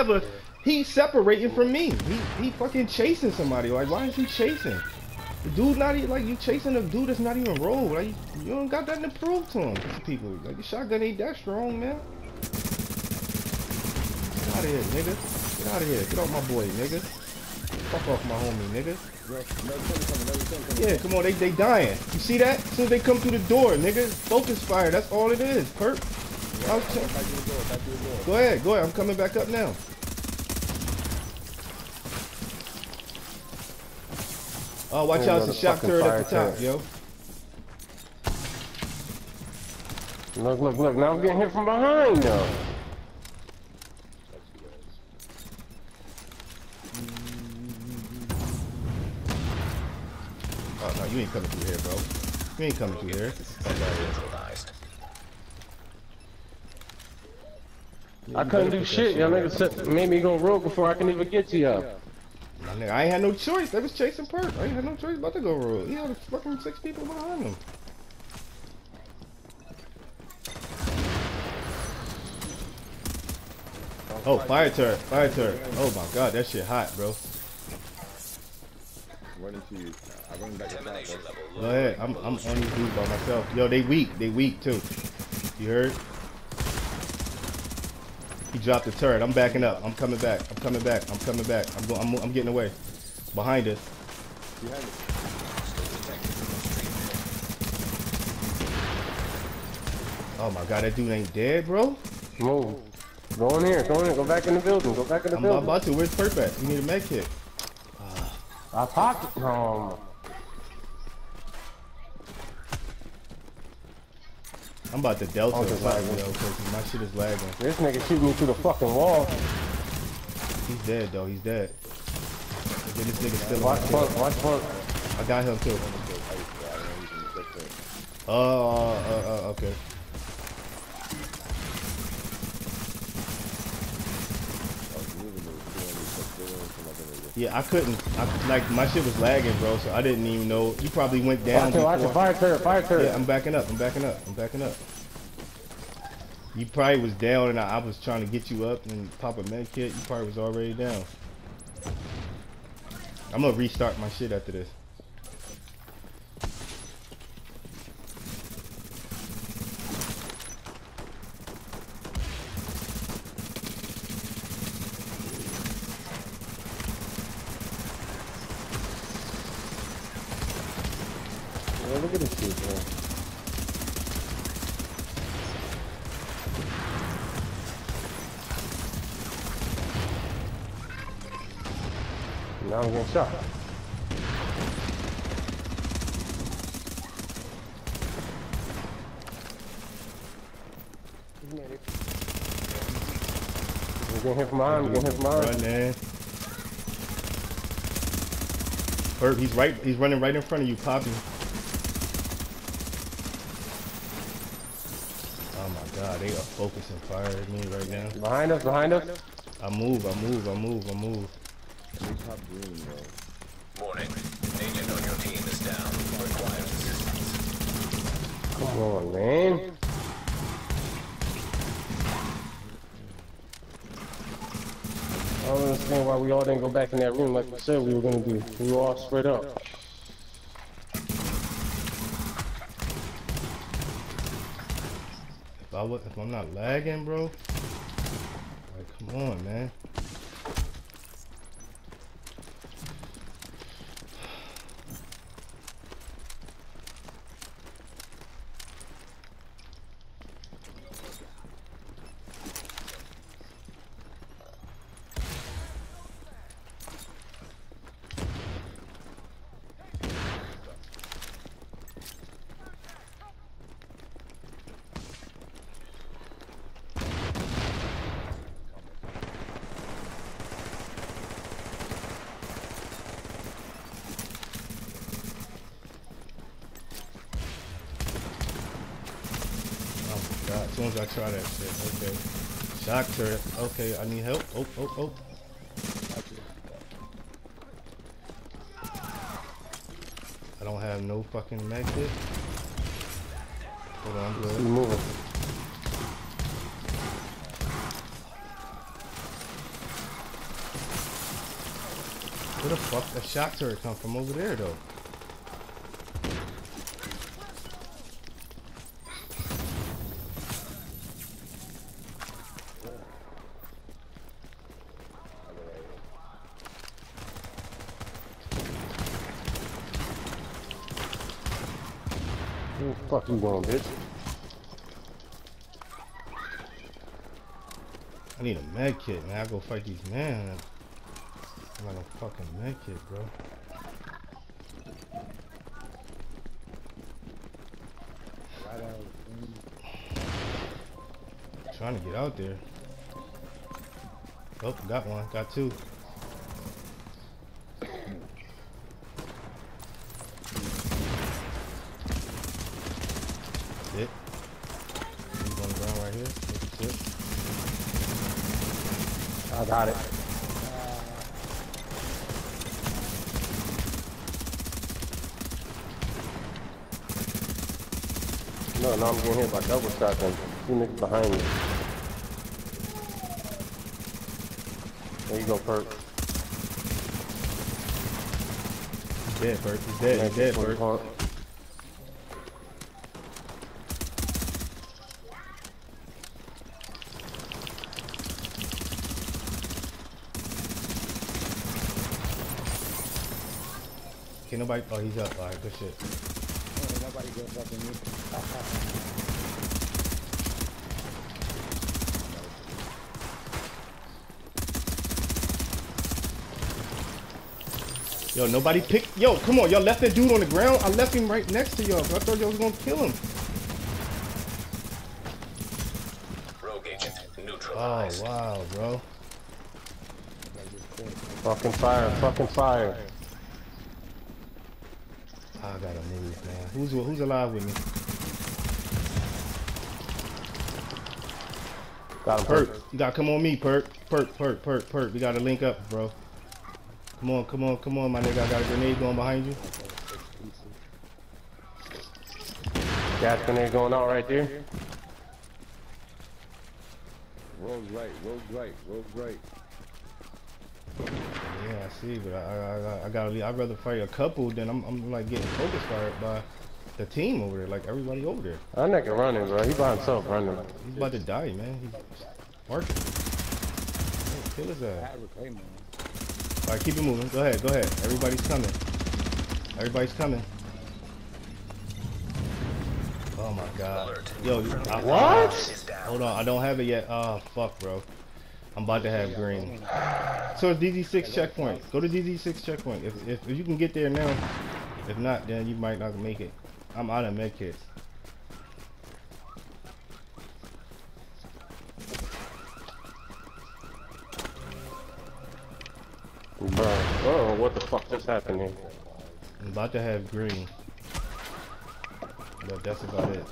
never. He's separating from me. He he fucking chasing somebody. Like why is he chasing? The dude not even like you chasing a dude that's not even rolled. Like you don't got nothing to prove to him. People like the shotgun ain't that strong, man. Get out of here, nigga. Get out of here. Get off my boy, nigga. Fuck off my homie, nigga. Yeah, come on, they they dying. You see that? As soon as they come through the door, nigga, focus fire. That's all it is. Perp. Go ahead, go ahead. I'm coming back up now. Oh, watch out! It's a shock turret at the top, yo. Look, look, look! Now I'm getting hit from behind, though. Oh uh, no, you ain't coming through here, bro. You ain't coming through here. I couldn't do shit. Y'all niggas made me go rogue before I can even get to y'all. Nigga, I ain't had no choice. They was chasing Perk. I ain't had no choice but to go rogue. He had fucking six people behind him. Oh, fire turret, fire turret. Oh my god, that shit hot, bro. Running to you. I run back top, Go ahead. I'm I'm on these dudes by myself. Yo, they weak. They weak too. You heard? He dropped the turret. I'm backing up. I'm coming back. I'm coming back. I'm coming back. I'm going. I'm, I'm getting away. Behind us. Behind us. Oh my god, that dude ain't dead, bro. Move. Go in here. Go in here. Go back in the building. Go back in the I'm building. about to. Where's Perk at? You need a med kit. I popped it. I'm about to delta Oh, oh, just lagging, lagging. cause my shit is lagging. this nigga shooting me through the fucking wall. He's dead though. He's dead. Okay, this nigga still Watch my front. Watch front. I got him too. Uh, uh, uh, uh, okay. Yeah, I couldn't. I, like my shit was lagging, bro. So I didn't even know. You probably went down. Watch it. Watch it. Fire turret. Fire turret. Yeah, I'm backing up. I'm backing up. I'm backing up. You probably was down, and I, I was trying to get you up and pop a med kit. You probably was already down. I'm gonna restart my shit after this. Yeah, look at this shit, man. Now I'm getting shot. I'm getting hit from behind. I'm getting hit from behind. Run, man. Herb, he's right. He's running right in front of you, Poppy. Oh my God, they are focusing fire at me right now. Behind us. Behind us. I move, I move, I move, I move. Top green, bro. Warning. Agent on your team is down. Requires assistance. Come on, man. I don't understand why we all didn't go back in that room like we said we were gonna do. We were all spread up. I if I'm not lagging, bro. Like, come on, man. soon as I try that shit. Okay. Shock turret. Okay, I need help. Oh, oh, oh. I don't have no fucking med. Hold on, I'm good. Where the fuck the shock turret come from over there though? You going, bitch? I need a med kit, man. I go fight these men. I'm like a fucking med kit, bro. Trying to get out there. Oh, got one. Got two. That's it. He's on the ground right here. That's it. I got it. No, no, I'm getting hit by double shotgun. Two niggas behind me. There you go, Perk. He's dead, Bert. He's dead. He's dead, Bert. Can nobody? Oh, he's up. All right, good shit. Nobody goes up in. Yo, nobody pick. Yo, come on, y'all left that dude on the ground. I left him right next to y'all. I thought y'all was gonna kill him. Rogue agent Oh wow, bro. Fucking fire, fucking fire. I gotta move, man. Who's who's alive with me? Got him, Perk, Perk. you gotta come on me, Perk. Perk, Perk, Perk, Perk. We gotta link up, bro. Come on, come on, come on, my nigga. I got a grenade going behind you. Gas grenade going out right there. Rogue's right, rogue's right, rogue's right. Yeah, I see, but I, I, I, I gotta leave. I'd rather fight a couple than I'm, I'm like getting focus fired by the team over there, like everybody over there. That nigga running, bro. He by himself running. He's about to die, man. He's marching. Hey, Kill his ass. All right, keep it moving. Go ahead, go ahead. Everybody's coming. Everybody's coming. Oh my god. Yo, I, What? Is down. Hold on, I don't have it yet. Oh, fuck, bro. I'm about to have green. So it's DZ6 checkpoint. Go to DZ6 checkpoint. If, if, if you can get there now, if not, then you might not make it. I'm out of med kits. Bro. Oh, what the fuck just happened here? I'm about to have green. But that's about it.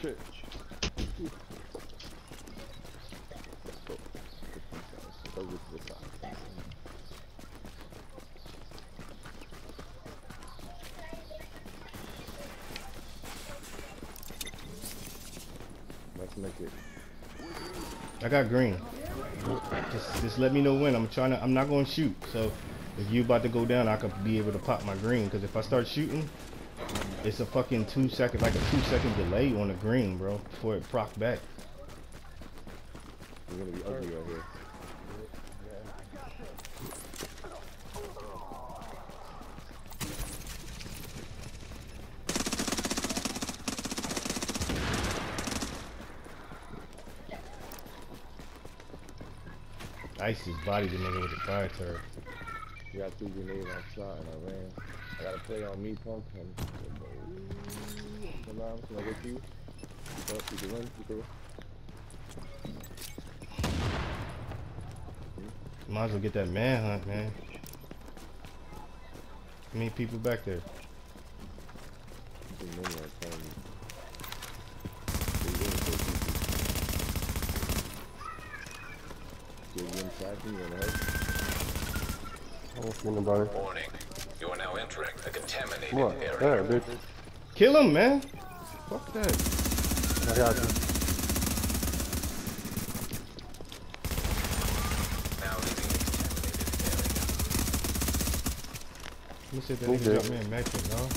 Shit. Over to the side. Let's make it. I got green. Just, just let me know when. I'm trying to. I'm not going to shoot. So if you about to go down, I could be able to pop my green. Because if I start shooting, it's a fucking two second, like a two second delay on the green, bro, before it proc back. We're gonna be ugly right here. Ice his body the nigga with the fire turret. We got two grenades on shot and I ran. I gotta play on me, punk. And, come on, can I get you? Oh, you can run, you can run. Might as well get that manhunt, man. How many people back there? Too many, I'm telling you. They really so easy. Get you inside me and help. I don't see nobody. Warning. You are now entering the contaminated Come on. area. There, bitch. Kill him, man. Fuck that. I got you. Now leaving the contaminated area. Let me see if that nigga this? me a med kit, no?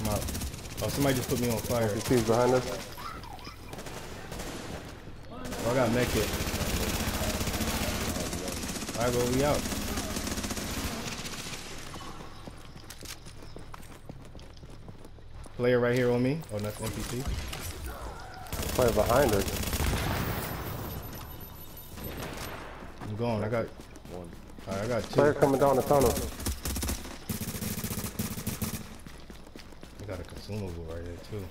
I'm out. Oh, somebody just put me on fire. You see he's behind us? Oh, I got med kit. Alright, well, we out. Player right here on me. Oh, that's NPC. Player behind us. I'm going. I got. One. Alright, I got two. Player coming down the tunnel. I got a consumable right there too.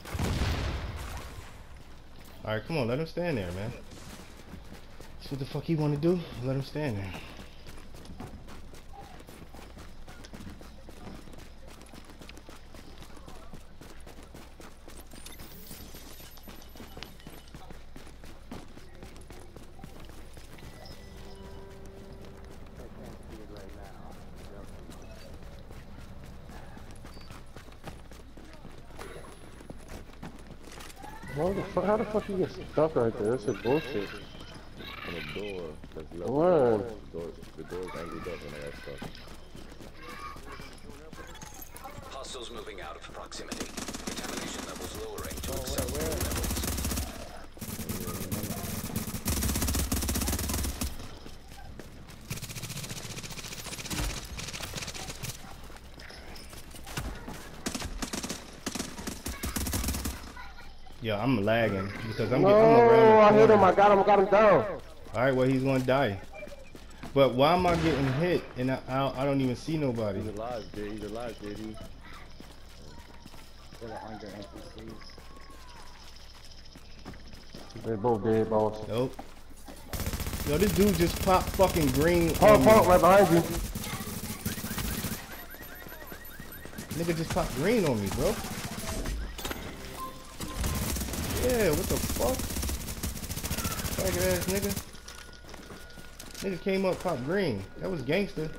Alright, come on, let him stand there, man. That's what the fuck he wanna do? Let him stand there. What the fuck? How the fuck you get stuck right there? That's a bullshit. On the door. That's left. Word. The door, the door's angled up when I got stuck. Hostiles moving out of proximity. Contamination levels lowering to oh, acceptable levels. Yeah, I'm lagging because I'm No, getting I'm around I hit him. I got him. I got him down. Alright, well he's gonna die. But why am I getting hit and I, I, I don't even see nobody? He's alive, dude. He's alive, JD. They both dead, boss. Nope. Yo, this dude just popped fucking green. Pump, on me. pump, right behind you. Nigga just popped green on me, bro. Yeah, what the fuck? Faggot ass nigga. Nigga came up, popped green. That was gangster.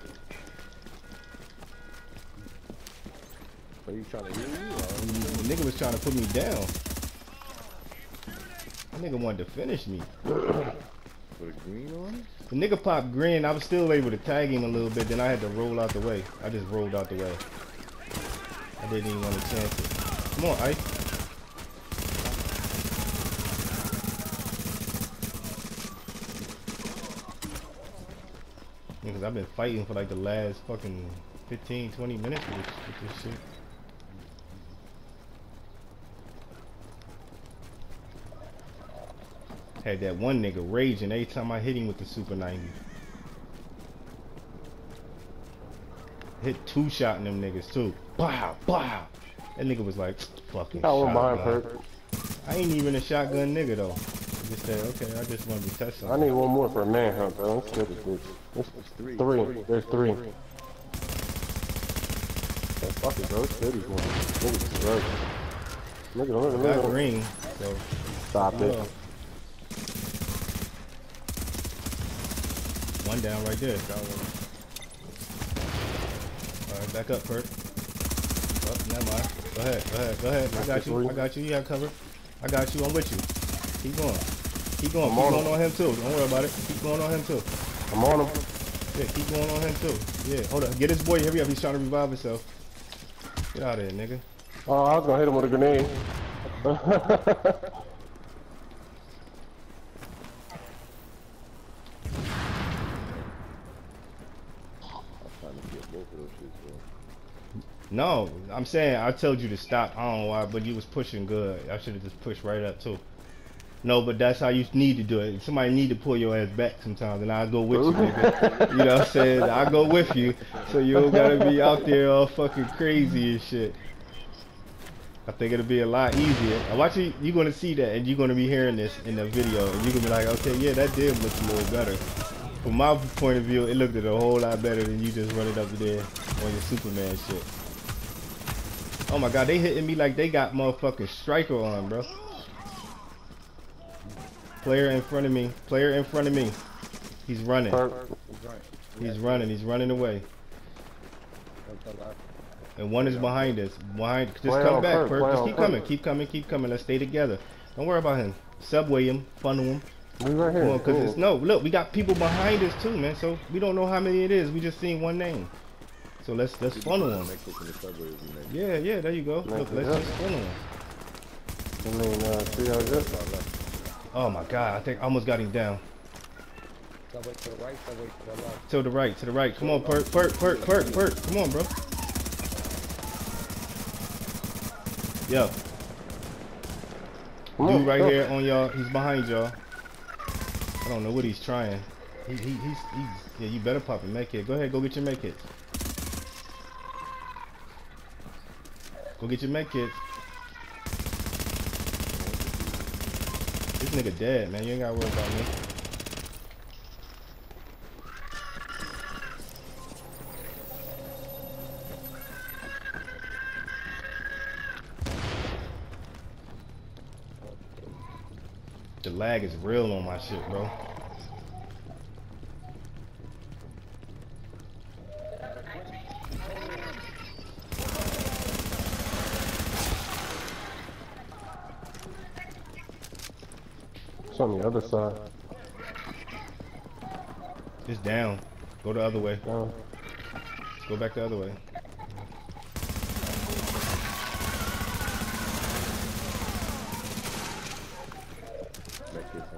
Are you trying to heal you? The mm, nigga was trying to put me down. That nigga wanted to finish me. Put a green on? The nigga popped green. I was still able to tag him a little bit. Then I had to roll out the way. I just rolled out the way. I didn't even want to chance it. Come on, Ike. Because I've been fighting for like the last fucking 15, 20 minutes with this, with this shit. Had that one nigga raging every time I hit him with the Super 90. Hit two shot in them niggas too. Wow, wow. That nigga was like, fucking Got one behind shotgun. I ain't even a shotgun nigga though. I just said, okay, I just wanted to touch I need one more for a manhunt, bro. Let's get this bitch. It's three. Three. There's three. Yeah, fuck it, bro. It's city, man. Niggas right. Look at him, look at him, I got look at green, so Stop it. Oh. One down right there. Alright, back up, Perk. Oh, never mind. Go ahead, go ahead, go ahead. I got you, I got you, you got cover. I got you, I'm with you. Keep going. Keep going, I'm keep on going him. on him too. Don't worry about it. Keep going on him too. I'm on him. Yeah, keep going on him too. Yeah, hold up. Get this boy, hurry up, he's trying to revive himself. Get out of here, nigga. Oh, I was gonna hit him with a grenade. trying to get both of those shits, bro. No, I'm saying I told you to stop. I don't know why, but you was pushing good. I should have just pushed right up too. No, but that's how you need to do it. Somebody need to pull your ass back sometimes, and I'll go with you, nigga. You know what I'm saying? I'll go with you, so you don't gotta be out there all fucking crazy and shit. I think it'll be a lot easier. I watch you. You're gonna see that, and you're gonna be hearing this in the video, and you're gonna be like, okay, yeah, that did look a little better. From my point of view, it looked a whole lot better than you just running up there on your Superman shit. Oh my god, they hitting me like they got motherfucking striker on, bro. Player in front of me. Player in front of me. He's running. Perk. He's running. He's running away. and one is behind us. Behind, just Play come back, Perk, Perk. Just keep coming, keep coming, keep coming. Let's stay together. Don't worry about him. Subway him, funnel him. We right here. Come on, cause Cool. it's no. Look, we got people behind us too, man. So we don't know how many it is. We just seen one name. So let's let's funnel him. Nexus in the suburbs and then Yeah, yeah. There you go. Look, let's just funnel him. I mean, uh, see how good. Oh my God! I think I almost got him down. Subway to the right, subway to the left. To the right, to the right. Come on, Perk, Perk, Perk, Perk, Perk. Come on, bro. Yo, dude right here on y'all. He's behind y'all. I don't know what he's trying. He, he, he's, he's, yeah, you better pop a med kit. Go ahead, go get your med kits. Go get your med kits. This nigga dead, man. You ain't gotta worry about me. The lag is real on my shit, bro. It's on the other side. It's down. Go the other way. Uh, Go back the other way.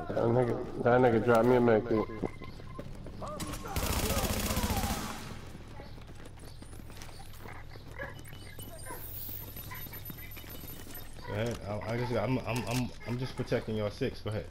That nigga, that nigga dropped me a med kit. Go ahead. I, I just, I'm, I'm, I'm, I'm just protecting your six. Go ahead.